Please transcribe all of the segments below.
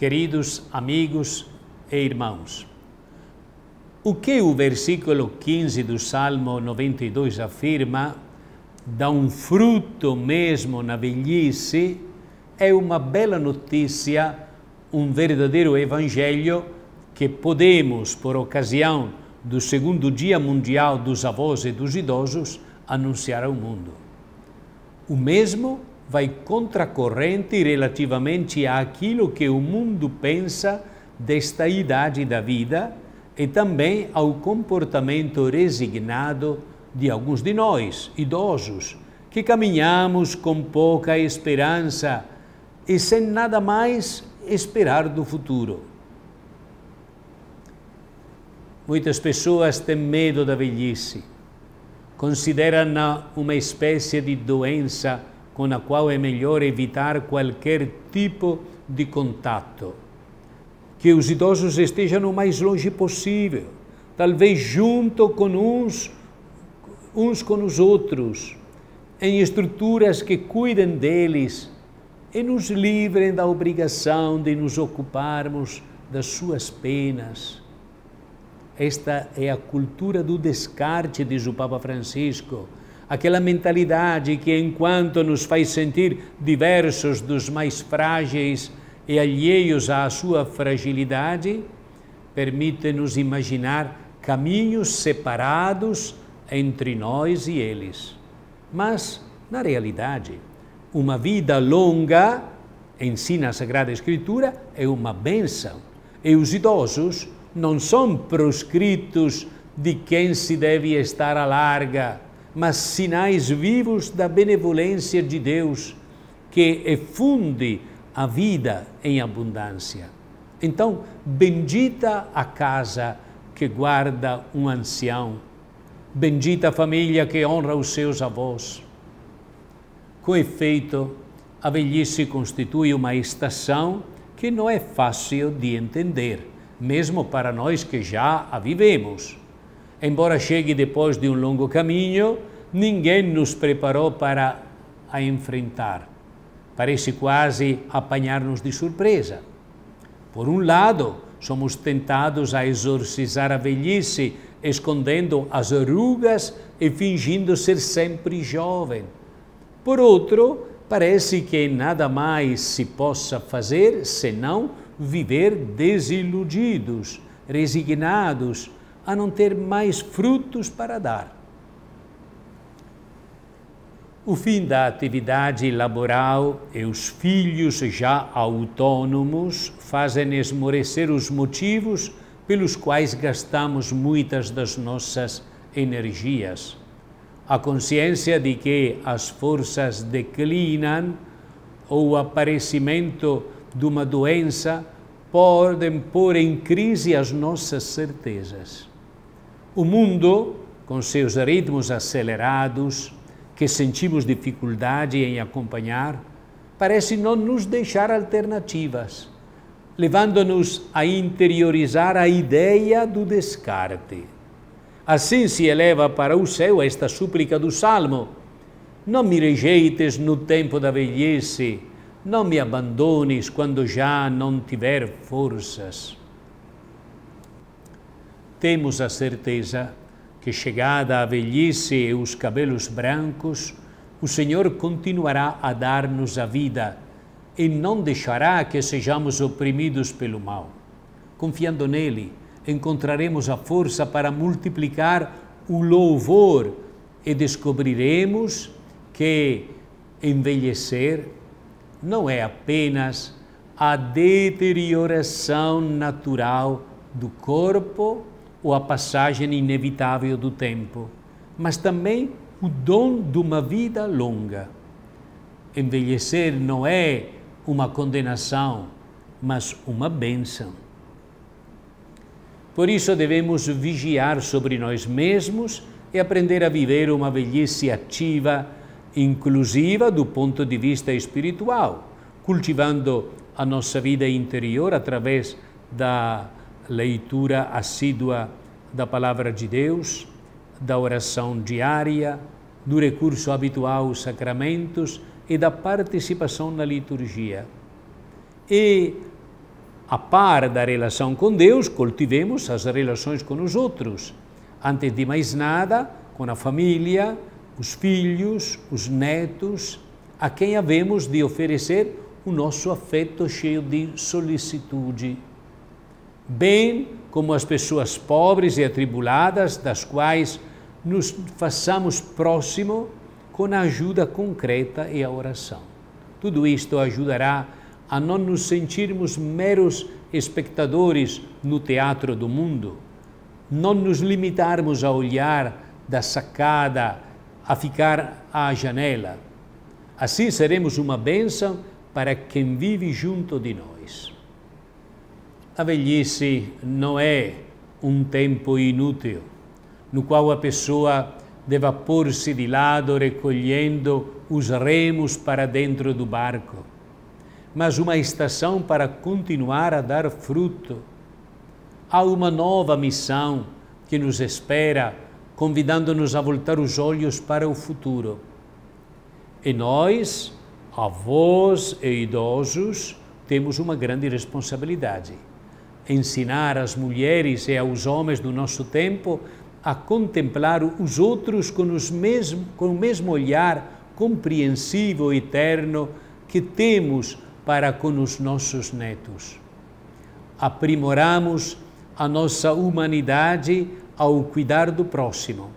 queridos amigos e irmãos. O que o versículo 15 do Salmo 92 afirma, dá um fruto mesmo na velhice, é uma bela notícia, um verdadeiro evangelho que podemos, por ocasião do segundo Dia Mundial dos Avós e dos Idosos, anunciar ao mundo. O mesmo vai contracorrente relativamente àquilo que o mundo pensa desta idade da vida e também ao comportamento resignado de alguns de nós, idosos, que caminhamos com pouca esperança e sem nada mais esperar do futuro. Muitas pessoas têm medo da velhice, consideram-na uma espécie de doença com a qual é melhor evitar qualquer tipo de contato. Que os idosos estejam o mais longe possível, talvez junto com uns, uns com os outros, em estruturas que cuidem deles e nos livrem da obrigação de nos ocuparmos das suas penas. Esta é a cultura do descarte, diz o Papa Francisco, aquela mentalidade que, enquanto nos faz sentir diversos dos mais frágeis e alheios à sua fragilidade, permite-nos imaginar caminhos separados entre nós e eles. Mas, na realidade, uma vida longa, ensina a Sagrada Escritura, é uma benção. E os idosos não são proscritos de quem se deve estar à larga, mas sinais vivos da benevolência de Deus, que efunde a vida em abundância. Então, bendita a casa que guarda um ancião, bendita a família que honra os seus avós. Com efeito, a velhice constitui uma estação que não é fácil de entender, mesmo para nós que já a vivemos. Embora chegue depois de um longo caminho, ninguém nos preparou para a enfrentar. Parece quase apanhar-nos de surpresa. Por um lado, somos tentados a exorcizar a velhice, escondendo as rugas e fingindo ser sempre jovem. Por outro, parece que nada mais se possa fazer senão viver desiludidos, resignados, a não ter mais frutos para dar. O fim da atividade laboral e os filhos já autônomos fazem esmorecer os motivos pelos quais gastamos muitas das nossas energias. A consciência de que as forças declinam ou o aparecimento de uma doença podem pôr em crise as nossas certezas. O mundo, com seus ritmos acelerados, que sentimos dificuldade em acompanhar, parece não nos deixar alternativas, levando-nos a interiorizar a ideia do descarte. Assim se eleva para o céu esta súplica do Salmo: Não me rejeites no tempo da velhice, não me abandones quando já não tiver forças temos a certeza que, chegada a velhice e os cabelos brancos, o Senhor continuará a dar-nos a vida e não deixará que sejamos oprimidos pelo mal. Confiando nele, encontraremos a força para multiplicar o louvor e descobriremos que envelhecer não é apenas a deterioração natural do corpo ou a passagem inevitável do tempo, mas também o dom de uma vida longa. Envelhecer não é uma condenação, mas uma bênção. Por isso devemos vigiar sobre nós mesmos e aprender a viver uma velhice ativa, inclusiva do ponto de vista espiritual, cultivando a nossa vida interior através da leitura assídua da palavra de Deus, da oração diária, do recurso habitual aos sacramentos e da participação na liturgia. E a par da relação com Deus, cultivemos as relações com os outros. Antes de mais nada, com a família, os filhos, os netos, a quem havemos de oferecer o nosso afeto cheio de solicitude. Bem como as pessoas pobres e atribuladas, das quais nos façamos próximo com a ajuda concreta e a oração. Tudo isto ajudará a não nos sentirmos meros espectadores no teatro do mundo, não nos limitarmos a olhar da sacada, a ficar à janela. Assim seremos uma bênção para quem vive junto de nós. A velhice não é um tempo inútil, no qual a pessoa deva pôr-se de lado recolhendo os remos para dentro do barco mas uma estação para continuar a dar fruto. Há uma nova missão que nos espera, convidando-nos a voltar os olhos para o futuro. E nós, avós e idosos, temos uma grande responsabilidade: ensinar às mulheres e aos homens do nosso tempo a contemplar os outros com, os mesmo, com o mesmo olhar compreensivo e eterno que temos para com os nossos netos. Aprimoramos a nossa humanidade ao cuidar do próximo.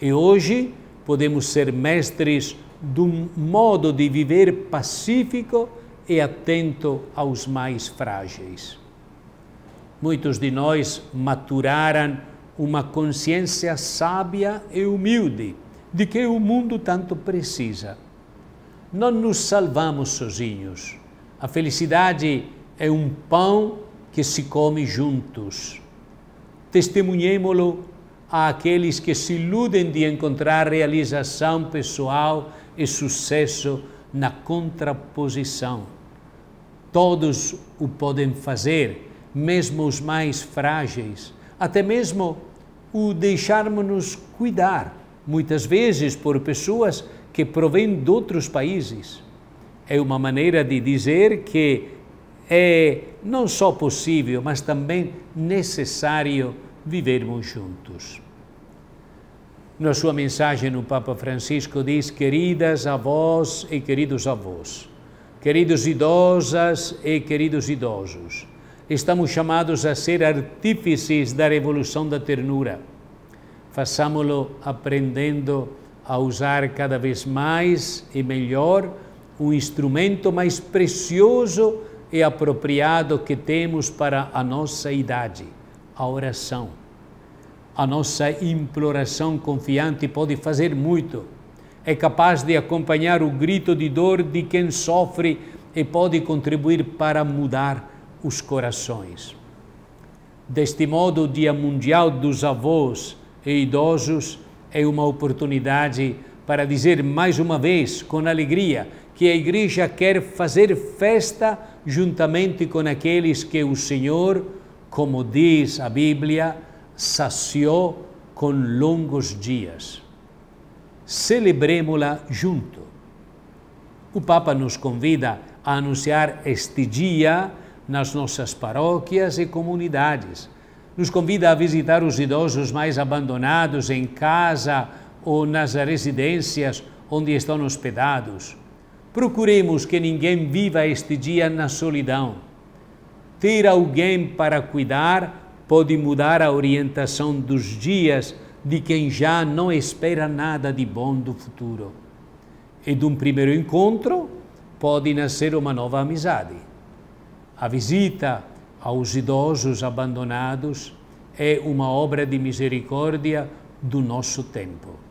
E hoje podemos ser mestres de um modo de viver pacífico e atento aos mais frágeis. Muitos de nós maturaram uma consciência sábia e humilde de que o mundo tanto precisa. Não nos salvamos sozinhos a felicidade é um pão que se come juntos. Testemunhemo-lo àqueles que se iludem de encontrar realização pessoal e sucesso na contraposição. Todos o podem fazer, mesmo os mais frágeis, até mesmo o deixarmos-nos cuidar, muitas vezes por pessoas que provêm de outros países é uma maneira de dizer que é não só possível, mas também necessário vivermos juntos. Na sua mensagem, o Papa Francisco diz: Queridas avós e queridos avós, queridos idosas e queridos idosos, estamos chamados a ser artífices da revolução da ternura. Façámo-lo aprendendo a usar cada vez mais e melhor o instrumento mais precioso e apropriado que temos para a nossa idade, a oração. A nossa imploração confiante pode fazer muito. É capaz de acompanhar o grito de dor de quem sofre e pode contribuir para mudar os corações. Deste modo, o Dia Mundial dos Avós e Idosos é uma oportunidade para dizer mais uma vez, com alegria, que a igreja quer fazer festa juntamente com aqueles que o Senhor, como diz a Bíblia, saciou com longos dias. Celebremos-la junto. O Papa nos convida a anunciar este dia nas nossas paróquias e comunidades. Nos convida a visitar os idosos mais abandonados em casa ou nas residências onde estão hospedados Procuremos que ninguém viva este dia na solidão. Ter alguém para cuidar pode mudar a orientação dos dias de quem já não espera nada de bom do futuro. E de um primeiro encontro pode nascer uma nova amizade. A visita aos idosos abandonados é uma obra de misericórdia do nosso tempo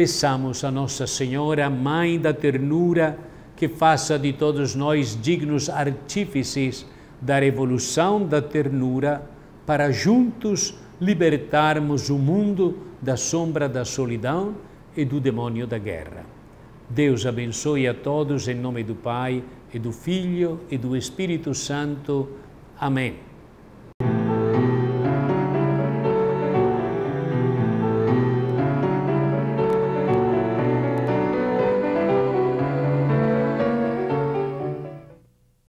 peçamos a Nossa Senhora, Mãe da Ternura, que faça de todos nós dignos artífices da revolução da ternura, para juntos libertarmos o mundo da sombra da solidão e do demônio da guerra. Deus abençoe a todos em nome do Pai e do Filho e do Espírito Santo. Amém.